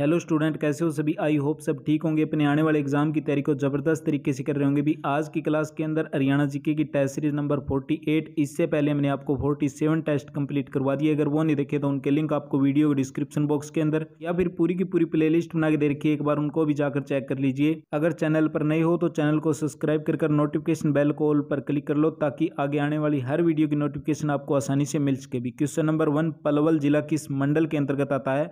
Hello student कैसे हो सभी? आई होप सब ठीक होंगे। अपने आने वाले एग्ज़ाम की तैयारी को ज़बरदस्त तरीके से कर रहे होंगे। भी आज की क्लास के अंदर हरियाणा जीके की टेस्ट सीरीज़ नंबर 48 इससे पहले मैंने आपको 47 टेस्ट कंप्लीट करवा दिए। अगर वो नहीं देखे तो उनके लिंक आपको वीडियो डिस्क्रिप्शन बॉक्स के अंदर या फिर पूरी की पूरी प्ले बना के दे रखी एक बार उनको भी जाकर चेक कर लीजिए। अगर चैनल पर नहीं हो तो चैनल को सब्सक्राइब कर नोटिफिकेशन बेल को ऑल पर क्लिक कर लो ताकि आगे आने वाली हर वीडियो की नोटिफिकेशन आपको आसानी से मिल सके। भी क्वेश्चन नंबर वन पलवल जिला किस मंडल के अंतर्गत आता है?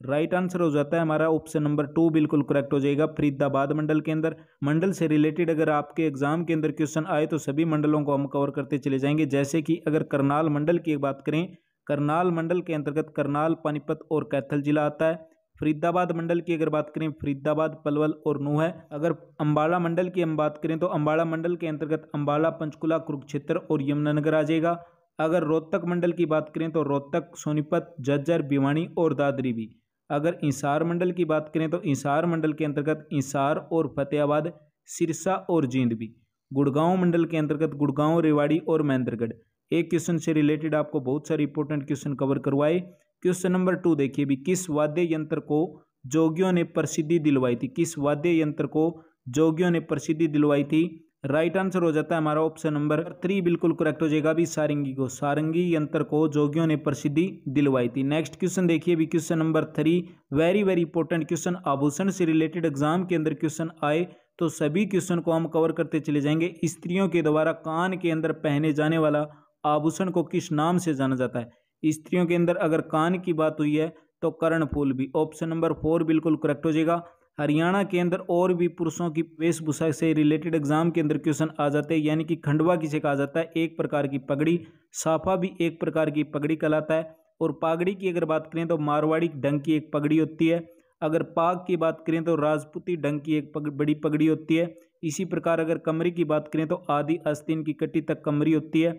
राइट आंसर हो जाता है हमारा ऑप्शन नंबर टू बिल्कुल करेक्ट हो जाएगा। फरीदाबाद मंडल के अंदर, मंडल से रिलेटेड अगर आपके एग्ज़ाम के अंदर क्वेश्चन आए तो सभी मंडलों को हम कवर करते चले जाएँगे। जैसे कि अगर करनाल मंडल की बात करें, करनाल मंडल के अंतर्गत करनाल, पानीपत और कैथल जिला आता है। फरीदाबाद मंडल की अगर बात करें, फरीदाबाद, पलवल और नूह है। अगर अम्बाला मंडल की हम बात करें तो अम्बाला मंडल के अंतर्गत अम्बाला पंचकुला, कुरुक्षेत्र और यमुनानगर आ जाएगा। अगर रोहतक मंडल की बात करें तो रोहतक, सोनीपत, जज्जर, भिवानी और दादरी भी। अगर इंसार मंडल की बात करें तो इंसार मंडल के अंतर्गत इंसार और फतेहाबाद, सिरसा और जींद भी गुड़गांव मंडल के अंतर्गत गुड़गांव, रेवाड़ी और महेंद्रगढ़। एक क्वेश्चन से रिलेटेड आपको बहुत सारे इंपॉर्टेंट क्वेश्चन कवर करवाए। क्वेश्चन नंबर टू देखिए भी, किस वाद्य यंत्र को जोगियों ने प्रसिद्धि दिलवाई थी? किस वाद्य यंत्र को जोगियों ने प्रसिद्धि दिलवाई थी? राइट आंसर हो जाता है हमारा ऑप्शन नंबर थ्री बिल्कुल करेक्ट हो जाएगा। अभी सारंगी को, सारंगी यंत्र को जोगियों ने प्रसिद्धि दिलवाई थी। नेक्स्ट क्वेश्चन देखिए अभी question number three very very important question आभूषण से रिलेटेड एग्ज़ाम के अंदर क्वेश्चन आए तो सभी क्वेश्चन को हम कवर करते चले जाएँगे। स्त्रियों के द्वारा कान के अंदर पहने जाने वाला आभूषण को किस नाम से जाना जाता है? स्त्रियों के अंदर अगर कान की बात हुई है तो कर्ण फूल भी। ऑप्शन नंबर फोर बिल्कुल करेक्ट हो जाएगा। हरियाणा के अंदर और भी पुरुषों की वेशभूषा से रिलेटेड एग्ज़ाम के अंदर क्वेश्चन आ जाते हैं यानी कि खंडवा किसे कहा जाता है? एक प्रकार की पगड़ी साफा भी एक प्रकार की पगड़ी कहलाता है। और पागड़ी की अगर बात करें तो मारवाड़ी ढंग की एक पगड़ी होती है। अगर पाग की बात करें तो राजपूती ढंग की एक पग, बड़ी पगड़ी होती है। इसी प्रकार अगर कमरी की बात करें तो आदि आस्तीन की कट्टी तक कमरी होती है।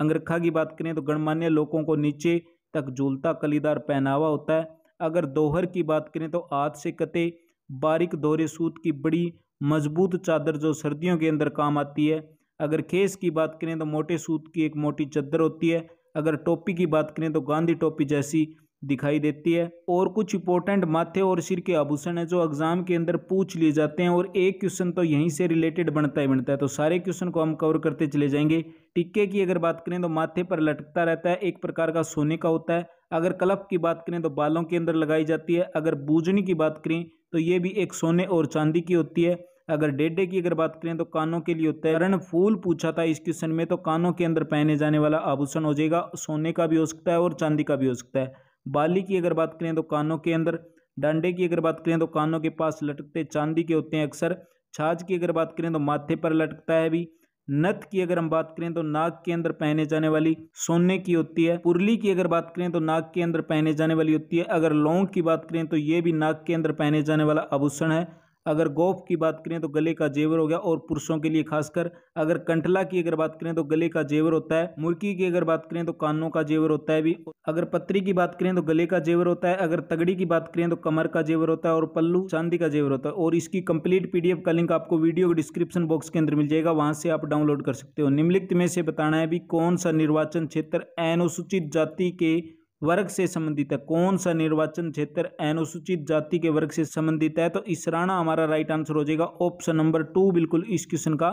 अंगरखा की बात करें तो गणमान्य लोगों को नीचे तक झूलता कलीदार पहनावा होता है। अगर दोहर की बात करें तो आध से कते बारीक दोहरे सूत की बड़ी मज़बूत चादर जो सर्दियों के अंदर काम आती है। अगर खेस की बात करें तो मोटे सूत की एक मोटी चादर होती है। अगर टोपी की बात करें तो गांधी टोपी जैसी दिखाई देती है। और कुछ इंपॉर्टेंट माथे और सिर के आभूषण है जो एग्ज़ाम के अंदर पूछ लिए जाते हैं और एक क्वेश्चन तो यहीं से रिलेटेड बनता ही बनता है। तो सारे क्वेश्चन को हम कवर करते चले जाएँगे। टिक्के की अगर बात करें तो माथे पर लटकता रहता है, एक प्रकार का सोने का होता है। अगर कलप की बात करें तो बालों के अंदर लगाई जाती है। अगर बूजनी की बात करें तो ये भी एक सोने और चांदी की होती है। अगर डेडे की अगर बात करें तो कानों के लिए होता है। करण फूल पूछा था इस क्वेश्चन में तो कानों के अंदर पहने जाने वाला आभूषण हो जाएगा। सोने का भी हो सकता है और चांदी का भी हो सकता है। बाली की अगर बात करें तो कानों के अंदर, डांडे की अगर बात करें तो कानों के पास लटकते चांदी के होते हैं अक्सर, छाछ की अगर बात करें तो माथे पर लटकता है भी, नथ की अगर हम बात करें तो नाक के अंदर पहने जाने वाली सोने की होती है, पुरली की अगर बात करें तो नाक के अंदर पहने जाने वाली होती है, अगर लौंग की बात करें तो ये भी नाक के अंदर पहने जाने वाला आभूषण है अगर गोफ की बात करें तो गले का जेवर हो गया और पुरुषों के लिए खासकर, अगर कंठला की अगर बात करें तो गले का जेवर होता है, मुर्की की अगर बात करें तो कानों का जेवर होता है भी, अगर पत्री की बात करें तो गले का जेवर होता है, अगर तगड़ी की बात करें तो कमर का जेवर होता है और पल्लू चांदी का जेवर होता है, और इसकी कंप्लीट पीडीएफ का लिंक आपको वीडियो डिस्क्रिप्शन बॉक्स के अंदर मिल जाएगा, वहाँ से आप डाउनलोड कर सकते हो। निम्नलिखित में से बताना है भी कौन सा निर्वाचन क्षेत्र अनुसूचित जाति के वर्ग से संबंधित है। कौन सा निर्वाचन क्षेत्र अनुसूचित जाति के वर्ग से संबंधित है? तो इसराना हमारा राइट आंसर हो जाएगा ऑप्शन नंबर टू बिल्कुल इस क्वेश्चन का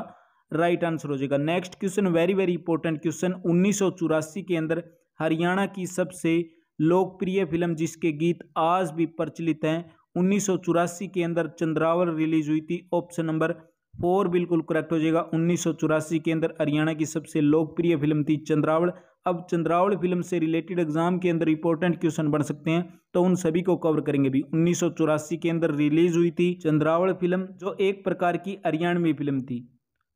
राइट आंसर हो जाएगा। Next question very very important question उन्नीस सौ चौरासी के अंदर हरियाणा की सबसे लोकप्रिय फ़िल्म जिसके गीत आज भी प्रचलित हैं, उन्नीस सौ चौरासी के अंदर चंद्रावल रिलीज़ हुई थी। ऑप्शन नंबर फोर बिल्कुल करेक्ट हो जाएगा। उन्नीस सौ चौरासी के अंदर हरियाणा की सबसे लोकप्रिय फ़िल्म थी चंद्रावल। अब चंद्रावल फ़िल्म से रिलेटेड एग्ज़ाम के अंदर इंपॉर्टेंट क्वेश्चन बन सकते हैं तो उन सभी को कवर करेंगे भी। उन्नीस सौ चौरासी के अंदर रिलीज़ हुई थी चंद्रावल फ़िल्म, जो एक प्रकार की हरियाणवी फ़िल्म थी।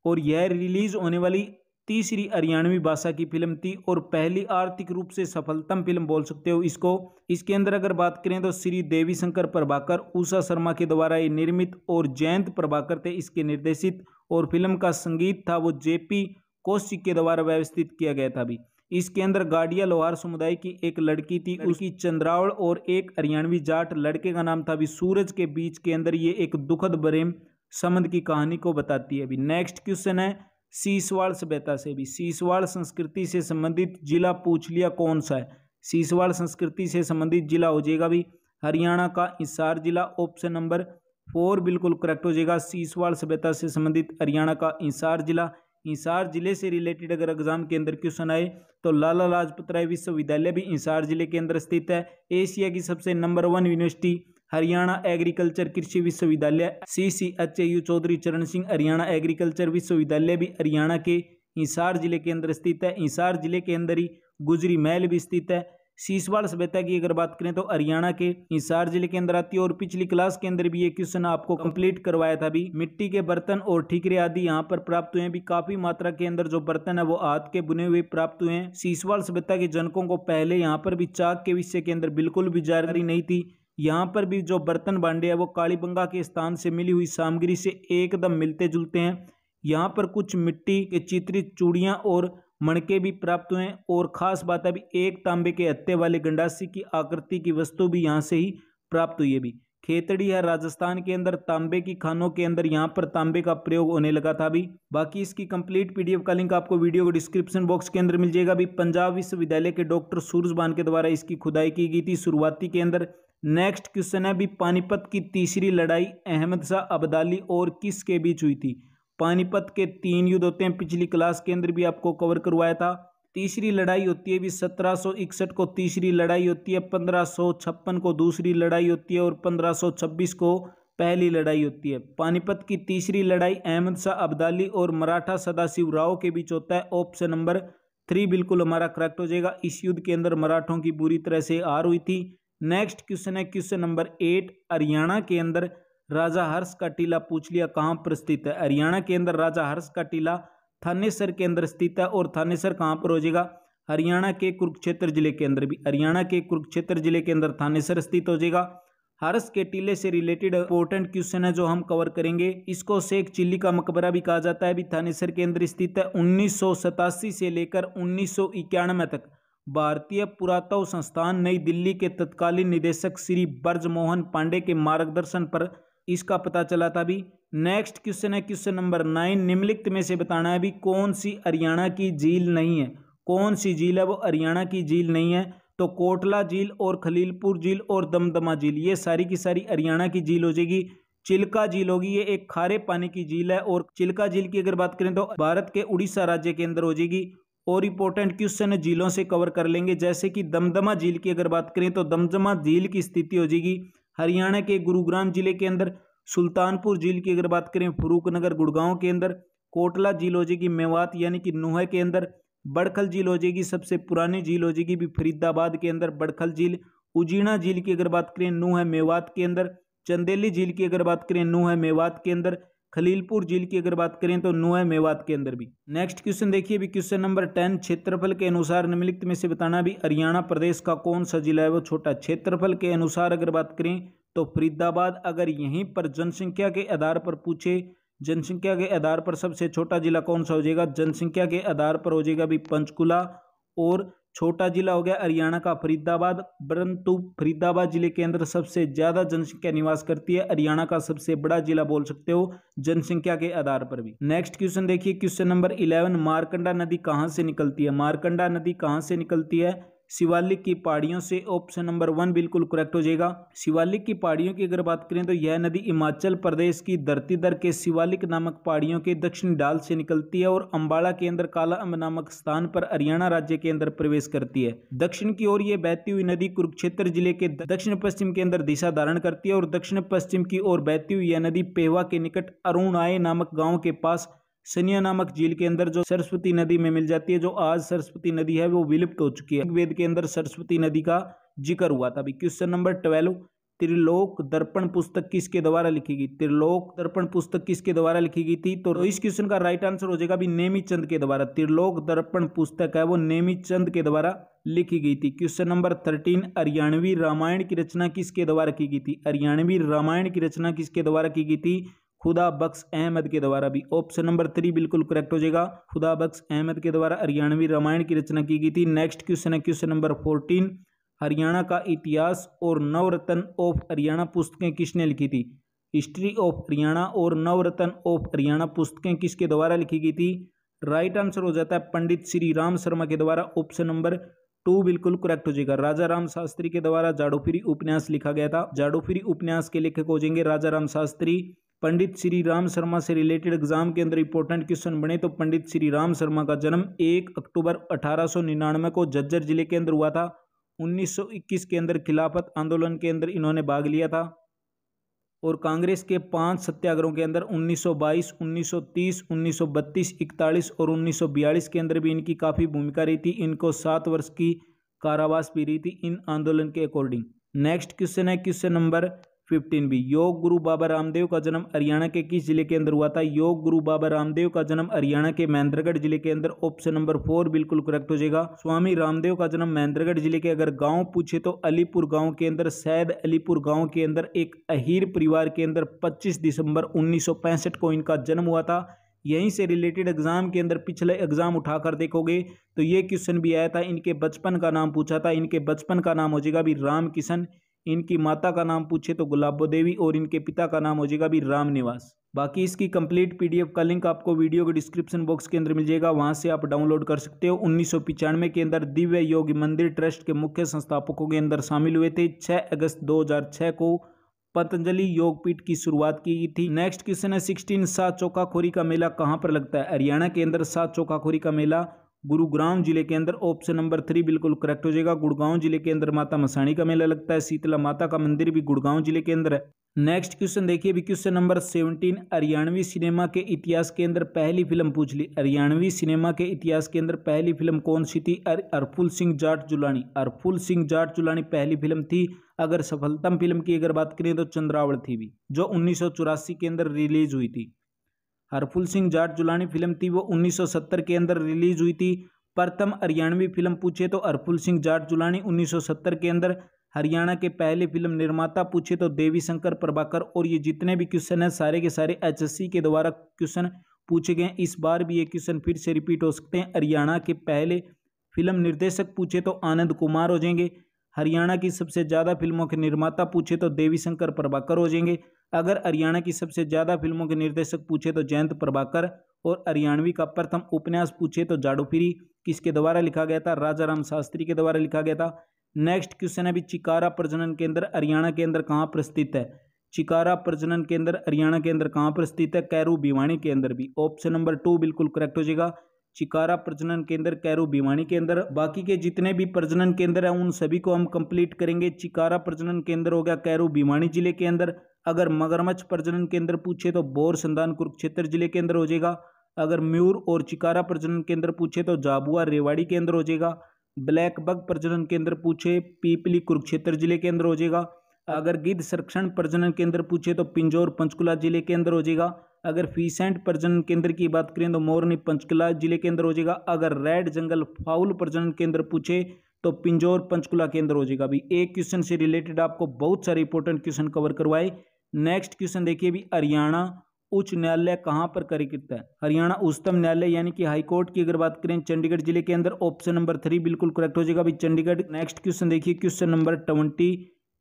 और यह रिलीज़ होने वाली तीसरी हरियाणवी भाषा की फ़िल्म थी, और पहली आर्थिक रूप से सफलतम फ़िल्म बोल सकते हो इसको। इसके अंदर अगर बात करें तो श्री देवी शंकर प्रभाकर उषा शर्मा के द्वारा ये निर्मित और जयंत प्रभाकर थे इसके निर्देशित, और फ़िल्म का संगीत था वो जेपी कौशिक के द्वारा व्यवस्थित किया गया था अभी इसके अंदर गाडिया लोहार समुदाय की एक लड़की थी उसकी चंद्रावल और एक हरियाणवी जाट। लड़के का नाम था अभी सूरज के बीच के अंदर। ये एक दुखद बरेम संबंध की कहानी को बताती है अभी। नेक्स्ट क्वेश्चन है सीसवाड़ सभ्यता से भी सीसवाड़ संस्कृति से संबंधित जिला पूछ लिया कौन सा है? सीसवाड़ संस्कृति से संबंधित जिला हो जाएगा भी हरियाणा का हिसार जिला। ऑप्शन नंबर फोर बिल्कुल करेक्ट हो जाएगा। सीसवाल सभ्यता से संबंधित हरियाणा का हिसार जिला। हिसार ज़िले से रिलेटेड अगर एग्ज़ाम के अंदर क्वेश्चन आए तो लाला लाजपत राय विश्वविद्यालय भी हिसार ज़िले के अंदर स्थित है। एशिया की सबसे number one university, Haryana agriculture कृषि विश्वविद्यालय C C H A U Chaudhary Charan Singh, Haryana agriculture विश्वविद्यालय भी हरियाणा के हिसार ज़िले के अंदर स्थित है। हिसार ज़िले के अंदर ही गुजरी महल भी स्थित है। सीसवाड़ सभ्यता की अगर बात करें तो हरियाणा के हिसार ज़िले के अंदर आती है और पिछली क्लास के अंदर भी ये क्वेश्चन आपको कंप्लीट करवाया था भी मिट्टी के बर्तन और ठीकरे आदि यहाँ पर प्राप्त हुए भी काफ़ी मात्रा के अंदर जो बर्तन है वो हाथ के बुने हुए प्राप्त हुए हैं। सीसवाड़ सभ्यता के जनकों को पहले यहाँ पर भी चाक के विषय के अंदर बिल्कुल भी जानकारी नहीं थी। यहाँ पर भी जो बर्तन बांडे है वो कालीबंगा के स्थान से मिली हुई सामग्री से एकदम मिलते जुलते हैं। यहाँ पर कुछ मिट्टी के चित्रित चूड़ियाँ और मणके भी प्राप्त हुए और खास बात है अभी एक तांबे के हत्ते वाले गंडासी की आकृति की वस्तु भी यहाँ से ही प्राप्त हुई है भी खेतड़ी है राजस्थान के अंदर, तांबे की खानों के अंदर यहाँ पर तांबे का प्रयोग होने लगा था अभी। बाकी इसकी कंप्लीट पीडीएफ का लिंक आपको वीडियो को डिस्क्रिप्शन बॉक्स के अंदर मिल जाएगा अभी। पंजाब विश्वविद्यालय के डॉक्टर सूरजबान के द्वारा इसकी खुदाई की गई थी। शुरुआती के अंदर नेक्स्ट क्वेश्चन है भी पानीपत की तीसरी लड़ाई अहमद शाह अब्दाली और किसके बीच हुई थी? पानीपत के तीन युद्ध होते हैं। पिछली क्लास के अंदर भी आपको कवर करवाया था। तीसरी लड़ाई होती है भी सत्रह को तीसरी लड़ाई होती है, पंद्रह को दूसरी लड़ाई होती है और पंद्रह को पहली लड़ाई होती है। पानीपत की तीसरी लड़ाई अहमद शाह अब्दाली और मराठा सदाशिव राव के बीच होता है। ऑप्शन नंबर थ्री बिल्कुल हमारा करेक्ट हो जाएगा। इस युद्ध के अंदर मराठों की बुरी तरह से हार हुई थी। नेक्स्ट क्वेश्चन है क्वेश्चन नंबर एट हरियाणा के अंदर राजा हर्ष का टीला पूछ लिया, कहाँ पर स्थित है? हरियाणा के अंदर राजा हर्ष का टीला थानेसर के अंदर स्थित है और थानेसर कहाँ पर हो जाएगा? हरियाणा के कुरुक्षेत्र ज़िले के अंदर भी। हरियाणा के कुरुक्षेत्र ज़िले के अंदर थानेसर स्थित हो जाएगा। हर्ष के टीले से रिलेटेड इंपॉर्टेंट क्वेश्चन है जो हम कवर करेंगे। इसको शेख चिल्ली का मकबरा भी कहा जाता है। भी थानेसर के अंदर स्थित है उन्नीस सौ सतासी से लेकर उन्नीस सौ इक्यानवे तक। भारतीय पुरातत्व संस्थान नई दिल्ली के तत्कालीन निदेशक श्री ब्रजमोहन पांडे के मार्गदर्शन पर इसका पता चला था अभी। नेक्स्ट क्वेश्चन है क्वेश्चन नंबर नाइन निम्नलिखित में से बताना है अभी, कौन सी हरियाणा की झील नहीं है? कौन सी झील है? वो हरियाणा की झील नहीं है। तो कोटला झील और खलीलपुर झील और दमदमा झील, ये सारी की सारी हरियाणा की झील हो जाएगी। चिल्का झील होगी, ये एक खारे पानी की झील है। और चिल्का झील की अगर बात करें तो भारत के उड़ीसा राज्य के अंदर हो जाएगी। और इंपॉर्टेंट क्वेश्चन झीलों से कवर कर लेंगे। जैसे कि दमदमा झील की अगर बात करें तो दमदमा झील की स्थिति हो जाएगी। हरियाणा के गुरुग्राम ज़िले के अंदर, सुल्तानपुर झील की अगर बात करें फरूकनगर गुड़गांव के अंदर, कोटला झील हो जाएगी मेवात, यानी कि नूह के अंदर, बड़खल झील हो जाएगी, सबसे पुरानी झील हो जाएगी भी फरीदाबाद के अंदर, बड़खल झील। उजीना झील की अगर बात करें, नूह मेवात के अंदर, चंदेली झील की अगर बात करें, नूह मेवात के अंदर खलीलपुर झील की अगर बात करें तो नूह मेवात के अंदर भी। नेक्स्ट क्वेश्चन देखिए भी क्वेश्चन नंबर टेन क्षेत्रफल के अनुसार निम्नलिखित में से बताना भी। हरियाणा प्रदेश का कौन सा जिला है वो छोटा? क्षेत्रफल के अनुसार अगर बात करें तो फरीदाबाद। अगर यहीं पर जनसंख्या के आधार पर पूछे, जनसंख्या के आधार पर सबसे छोटा जिला कौन सा हो जाएगा? जनसंख्या के आधार पर हो जाएगा भी पंचकुला और छोटा जिला हो गया हरियाणा का फरीदाबाद। परंतु फरीदाबाद ज़िले के अंदर सबसे ज़्यादा जनसंख्या निवास करती है। हरियाणा का सबसे बड़ा जिला बोल सकते हो, जनसंख्या के आधार पर भी। नेक्स्ट क्वेश्चन देखिए क्वेश्चन नंबर इलेवन मारकंडा नदी कहाँ से निकलती है? मारकंडा नदी कहाँ से निकलती है? शिवालिक की पहाड़ियों से ऑप्शन नंबर वन बिल्कुल करेक्ट हो जाएगा। शिवालिक की पहाड़ियों की अगर बात करें तो यह नदी हिमाचल प्रदेश की धरती दर के शिवालिक नामक पहाड़ियों के दक्षिण डाल से निकलती है और अंबाला के अंदर काला अम्ब नामक स्थान पर हरियाणा राज्य के अंदर प्रवेश करती है। दक्षिण की ओर यह बहती हुई नदी कुरुक्षेत्र ज़िले के दक्षिण पश्चिम के अंदर दिशा धारण करती है और दक्षिण पश्चिम की ओर बहती हुई यह नदी पेवा के निकट अरुणाए नामक गाँव के पास सनिया नामक झील के अंदर जो सरस्वती नदी में मिल जाती है, जो आज सरस्वती नदी है, वो विलुप्त हो चुकी है। वेद के अंदर सरस्वती नदी का ज़िक्र हुआ था। अभी क्वेश्चन नंबर ट्वेल्व, त्रिलोक दर्पण पुस्तक किसके द्वारा लिखी गई? त्रिलोक दर्पण पुस्तक किसके द्वारा लिखी गई थी? तो इस क्वेश्चन का राइट आंसर हो जाएगा अभी नेमी चंद के द्वारा। त्रिलोक दर्पण पुस्तक है, वो नेमी चंद के द्वारा लिखी गई थी। Question number thirteen Haryanvi Ramayan की रचना किसके द्वारा की गई थी? हरियाणवी रामायण की रचना किसके द्वारा की गई थी? खुदा बख्श अहमद के द्वारा भी। ऑप्शन नंबर थ्री बिल्कुल करेक्ट हो जाएगा। खुदा बख्श अहमद के द्वारा हरियाणवी रामायण की रचना की गई थी। नेक्स्ट क्वेश्चन है क्वेश्चन नंबर फोर्टीन हरियाणा का इतिहास और नवरत्न ऑफ़ हरियाणा पुस्तकें किसने लिखी थी? हिस्ट्री ऑफ़ हरियाणा और नवरत्न ऑफ़ हरियाणा पुस्तकें किसके द्वारा लिखी गई थी? राइट आंसर हो जाता है पंडित श्री राम शर्मा के द्वारा। ऑप्शन नंबर टू बिल्कुल करेक्ट हो जाएगा। राजा राम शास्त्री के द्वारा जाडोफिरी उपन्यास लिखा गया था। जाडोफिरी उपन्यास के लेखक हो जाएँगे राजा राम शास्त्री। पंडित श्री राम शर्मा से रिलेटेड एग्ज़ाम के अंदर इंपॉर्टेंट क्वेश्चन बने तो पंडित श्री राम शर्मा का जन्म एक अक्टूबर अठारह सौ निन्यानवे को जज्जर ज़िले के अंदर हुआ था। 1921 के अंदर खिलाफत आंदोलन के अंदर इन्होंने भाग लिया था। और कांग्रेस के पाँच सत्याग्रहों के अंदर 1922, 1930, 1932, 41 और 1942 के अंदर भी इनकी काफ़ी भूमिका रही थी। इनको सात वर्ष की कारावास भी रही थी इन आंदोलन के अकॉर्डिंग नेक्स्ट क्वेश्चन है क्वेश्चन नंबर फिफ्टीन बी योग गुरु बाबा रामदेव का जन्म हरियाणा के किस ज़िले के अंदर हुआ था? योग गुरु बाबा रामदेव का जन्म हरियाणा के महेंद्रगढ़ ज़िले के अंदर। ऑप्शन नंबर फोर बिल्कुल करेक्ट हो जाएगा। स्वामी रामदेव का जन्म महेंद्रगढ़ ज़िले के अगर गाँव पूछे तो अलीपुर गाँव के अंदर सैद अलीपुर गाँव के अंदर एक अहीर परिवार के अंदर पच्चीस दिसंबर उन्नीस सौ पैंसठ को इनका जन्म हुआ था। यहीं से रिलेटेड एग्ज़ाम के अंदर पिछले एग्ज़ाम उठाकर देखोगे तो ये क्वेश्चन भी आया था। इनके बचपन का नाम पूछा था। इनके बचपन का नाम हो जाएगा भी राम किशन इनकी माता का नाम पूछे तो गुलाबो देवी और इनके पिता का नाम हो जाएगा भी राम निवास बाकी इसकी कंप्लीट पीडीएफ का लिंक आपको वीडियो के डिस्क्रिप्शन बॉक्स के अंदर मिल जाएगा। वहाँ से आप डाउनलोड कर सकते हो। उन्नीस के अंदर दिव्य योगी मंदिर ट्रस्ट के मुख्य संस्थापकों के अंदर शामिल हुए थे। 6 अगस्त 2006 को पतंजलि योगपीठ की शुरुआत की गई थी। नेक्स्ट क्वेश्चन है सिक्सटीन सात चौकाखोरी का मेला कहाँ पर लगता है? हरियाणा के अंदर सात चौकाखोरी का मेला गुरुग्राम ज़िले के अंदर ऑप्शन नंबर थ्री बिल्कुल करेक्ट हो जाएगा। गुड़गांव ज़िले के अंदर माता मसाणी का मेला लगता है। शीतला माता का मंदिर भी गुड़गांव ज़िले के अंदर है। नेक्स्ट क्वेश्चन देखिए भी question number seventeen Haryanvi cinema के इतिहास के अंदर पहली फ़िल्म पूछ ली। हरियाणवी सिनेमा के इतिहास के अंदर पहली फ़िल्म कौन सी थी? अरफुल सिंह जाट जुलानी। अरफुल सिंह जाट जुलानी पहली फ़िल्म थी। अगर सफलतम फ़िल्म की अगर बात करें तो चंद्रावल थी भी, जो उन्नीस सौ चौरासी के अंदर रिलीज़ हुई थी। हरफुल सिंह जाट जुलानी फ़िल्म थी, वो 1970 के अंदर रिलीज़ हुई थी। प्रथम हरियाणवी फ़िल्म पूछे तो हरफुल सिंह जाट जुलानी 1970 के अंदर हरियाणा के पहले फ़िल्म निर्माता पूछे तो देवी शंकर प्रभाकर और ये जितने भी क्वेश्चन हैं, सारे के सारे एचएससी के द्वारा क्वेश्चन पूछे गए इस बार भी ये क्वेश्चन फिर से रिपीट हो सकते हैं। हरियाणा के पहले फ़िल्म निर्देशक पूछे तो आनंद कुमार हो जाएँगे। हरियाणा की सबसे ज़्यादा फ़िल्मों के निर्माता पूछे तो देवी शंकर प्रभाकर हो जाएँगे। अगर हरियाणा की सबसे ज़्यादा फ़िल्मों के निर्देशक पूछे तो जयंत प्रभाकर और हरियाणवी का प्रथम उपन्यास पूछे तो जाडोफिरी किसके द्वारा लिखा गया था? राजा राम शास्त्री के द्वारा लिखा गया था। नेक्स्ट क्वेश्चन है भी चिकारा प्रजनन केंद्र, हरियाणा के अंदर कहाँ पर स्थित है? चिकारा प्रजनन केंद्र, हरियाणा के अंदर कहाँ पर स्थित है? कैरू भिवाणी के अंदर भी। ऑप्शन नंबर टू बिल्कुल करेक्ट हो जाएगा। चिकारा प्रजनन केंद्र, कैरू भिवानी के अंदर बाकी के जितने भी प्रजनन केंद्र हैं, उन सभी को हम कंप्लीट करेंगे। चिकारा प्रजनन केंद्र हो गया कैरू भिवानी ज़िले के अंदर। अगर मगरमच्छ प्रजनन केंद्र पूछे तो बोर संदान कुरुक्षेत्र ज़िले के अंदर हो जाएगा। अगर म्यूर और चिकारा प्रजनन केंद्र पूछे तो जाबुआ रेवाड़ी के अंदर हो जाएगा। ब्लैक बग प्रजनन केंद्र पूछे, पीपली कुरुक्षेत्र ज़िले के अंदर हो जाएगा। अगर गिद्ध संरक्षण प्रजनन केंद्र पूछे तो पिंजौर पंचकुला ज़िले के अंदर हो जाएगा। अगर फीसेंट प्रजनन केंद्र की बात करें तो मोरनी पंचकुला ज़िले के अंदर हो जाएगा। अगर रेड जंगल फाउल प्रजनन केंद्र पूछे तो पिंजौर पंचकुला के अंदर हो जाएगा। अभी एक क्वेश्चन से रिलेटेड आपको बहुत सारे इंपॉर्टेंट क्वेश्चन कवर करवाए। नेक्स्ट क्वेश्चन देखिए भी हरियाणा उच्च न्यायालय कहाँ पर कार्यकृत है? हरियाणा उच्चतम न्यायालय यानी कि हाईकोर्ट की अगर बात करें, चंडीगढ़ ज़िले के अंदर ऑप्शन नंबर थ्री बिल्कुल करेक्ट हो जाएगा। अभी चंडीगढ़ नेक्स्ट क्वेश्चन देखिए, क्वेश्चन नंबर ट्वेंटी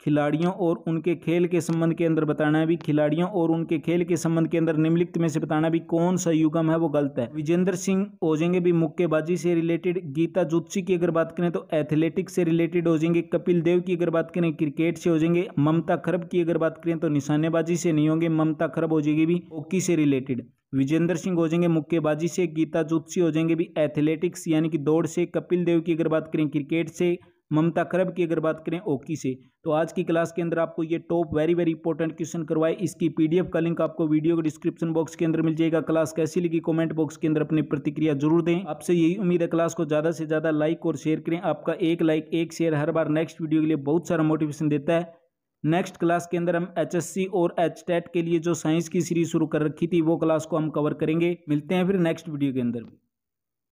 खिलाड़ियों और उनके खेल के संबंध के अंदर बताना है भी खिलाड़ियों और उनके खेल के संबंध के अंदर निम्नलिखित में से बताना भी कौन सा युगम है वो गलत है। विजेंद्र सिंह हो जाएँगे भी मुक्केबाजी से रिलेटेड गीता जुत्सी की अगर बात करें तो एथलेटिक्स से रिलेटेड हो जाएँगे कपिल देव की अगर बात करें क्रिकेट से हो जाएँगे ममता खरब की अगर बात करें तो निशानेबाजी से नहीं होंगे, ममता खरब हो जाएगी भी हॉकी से रिलेटेड विजेंद्र सिंह हो जाएँगे मुक्केबाजी से, गीता जुत्सी हो जाएँगे भी एथलेटिक्स यानी कि दौड़ से, कपिल देव की अगर बात करें क्रिकेट से ममता करब की अगर बात करें ओकी से तो आज की क्लास के अंदर आपको ये top very very important question करवाए। इसकी पीडीएफ का लिंक आपको वीडियो के डिस्क्रिप्शन बॉक्स के अंदर मिल जाएगा। क्लास कैसी लगी कमेंट बॉक्स के अंदर अपनी प्रतिक्रिया ज़रूर दें। आपसे यही उम्मीद है क्लास को ज़्यादा से ज़्यादा लाइक और शेयर करें। आपका एक लाइक, एक शेयर हर बार नेक्स्ट वीडियो के लिए बहुत सारा मोटिवेशन देता है। नेक्स्ट क्लास के अंदर हम एचएससी और एच के लिए जो साइंस की सीरीज़ शुरू कर रखी थी, वो क्लास को हम कवर करेंगे। मिलते हैं फिर नेक्स्ट वीडियो के अंदर।